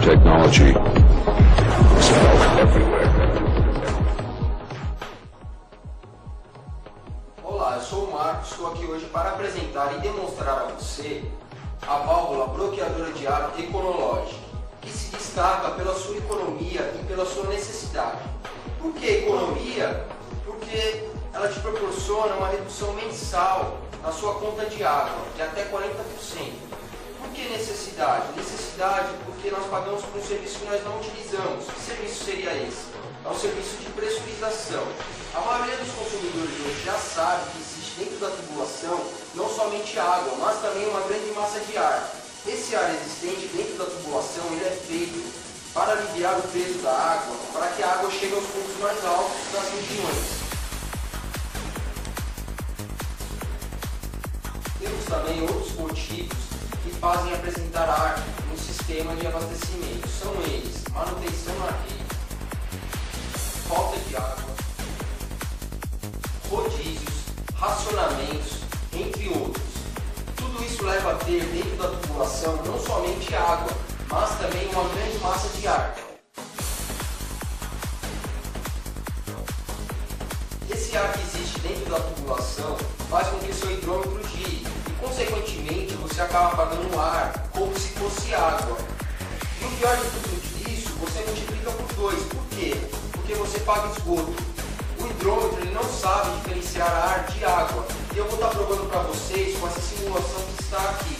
technology everywhere. Olá, eu sou o Marcos, estou aqui hoje para apresentar e demonstrar a você a válvula bloqueadora de ar Econologic, que se destaca pela sua economia e pela sua necessidade. Por que economia? Porque ela te proporciona uma redução mensal na sua conta de água, de até 40%. Que necessidade? Necessidade porque nós pagamos por um serviço que nós não utilizamos. Que serviço seria esse? É um serviço de pressurização. A maioria dos consumidores hoje já sabe que existe dentro da tubulação não somente água, mas também uma grande massa de ar. Esse ar existente dentro da tubulação ele é feito para aliviar o peso da água, para que a água chegue aos pontos mais altos das regiões. Temos também outros motivos fazem apresentar ar no sistema de abastecimento. São eles: manutenção na rede, falta de água, rodízios, racionamentos, entre outros. Tudo isso leva a ter dentro da tubulação não somente água, mas também uma grande massa de ar. Esse ar que existe dentro da tubulação faz com que seu hidrômetro gire consequentemente, você acaba pagando ar como se fosse água. E o pior de tudo isso, você multiplica por dois. Por quê? Porque você paga esgoto. O hidrômetro ele não sabe diferenciar ar de água. E eu vou estar provando para vocês com essa simulação que está aqui.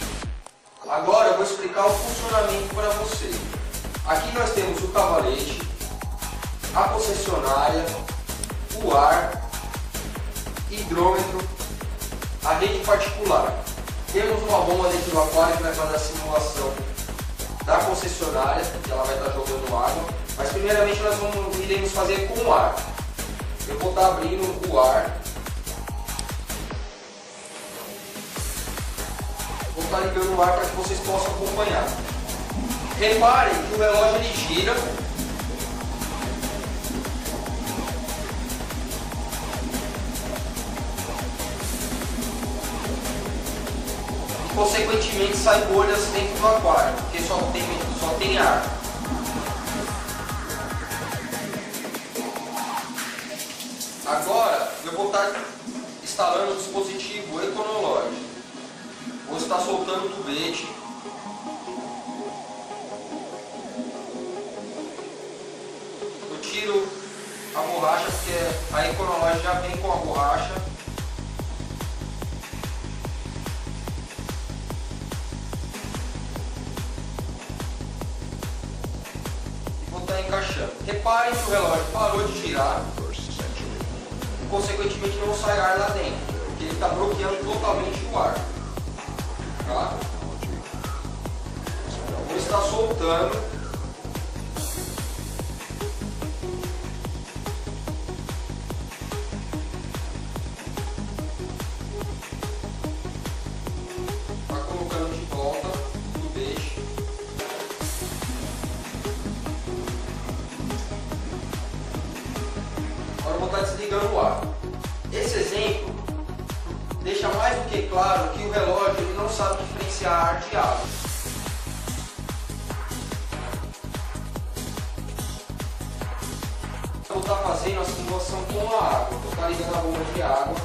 Agora eu vou explicar o funcionamento para vocês. Aqui nós temos o cavalete, a concessionária, o ar, hidrômetro, a rede particular. Temos uma bomba dentro do aquário que vai fazer a simulação da concessionária, que ela vai estar jogando água. Mas primeiramente nós vamos, iremos fazer com o ar. Eu vou estar abrindo o ar. Vou estar ligando o ar para que vocês possam acompanhar. Reparem que o relógio ele gira consequentemente sai bolhas dentro do aquário, porque só tem, só tem ar. Agora eu vou estar instalando o dispositivo econológico. Vou estar soltando o tubete. Eu tiro a borracha, porque a econológica já vem com a borracha. Que o relógio parou de girar e consequentemente não sai ar lá dentro, porque ele está bloqueando totalmente o ar. Tá? Vou estar soltando. Sabe diferenciar ar de água. Eu vou estar fazendo a simulação com a água. Vou estar ligando a bomba de água.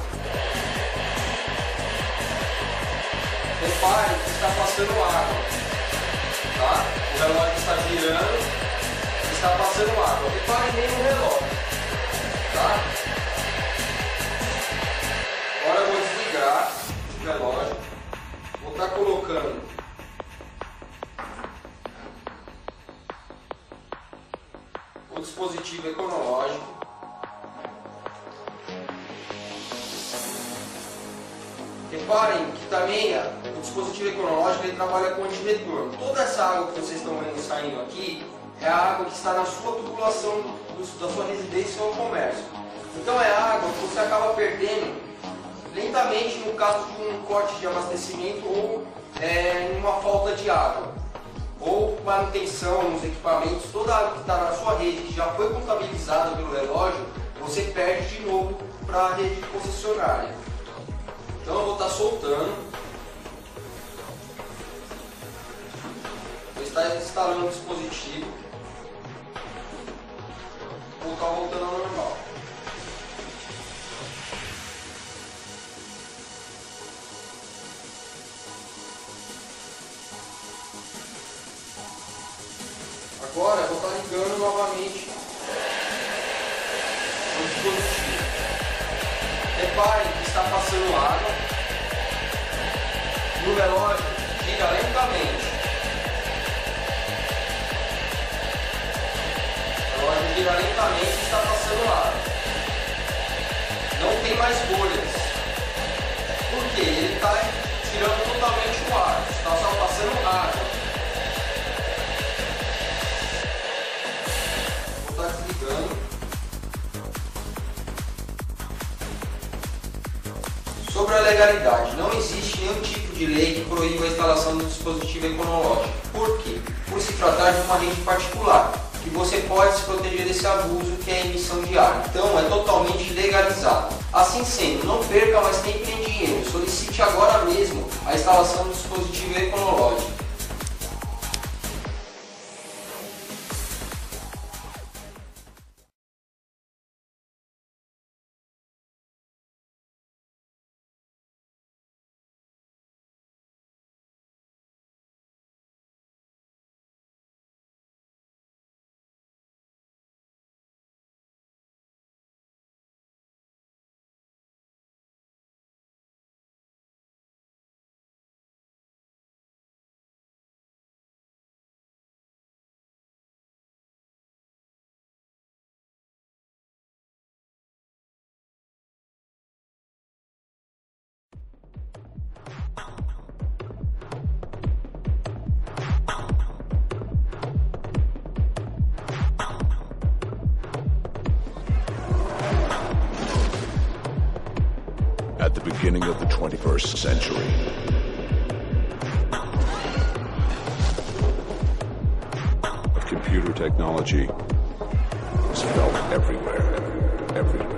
Repare que está passando água. Tá? O relógio está girando está passando água. Repare bem no relógio. Tá? Estar colocando o dispositivo econológico. Reparem que também o dispositivo econológico ele trabalha com antirretorno. Toda essa água que vocês estão vendo saindo aqui é a água que está na sua tubulação da sua residência ou comércio. Então é água que você acaba perdendo lentamente no caso de um corte de abastecimento ou é, numa falta de água. Ou manutenção nos equipamentos, toda a água que está na sua rede, que já foi contabilizada pelo relógio, você perde de novo para a rede concessionária. Então eu vou estar soltando. Vou estar está instalando o dispositivo. Vou colocar voltando ao normal. Novamente o dispositivo. Repare que está passando água e o relógio gira lentamente. O relógio gira lentamente e está passando água. Não tem mais bolhas. Sobre a legalidade, não existe nenhum tipo de lei que proíba a instalação do dispositivo econológico. Por quê? Por se tratar de uma rede particular, que você pode se proteger desse abuso que é a emissão de ar. Então, é totalmente legalizado. Assim sendo, não perca mais tempo nem dinheiro. Solicite agora mesmo a instalação do dispositivo econológico. Beginning of the 21st century, of computer technology was felt everywhere, everywhere,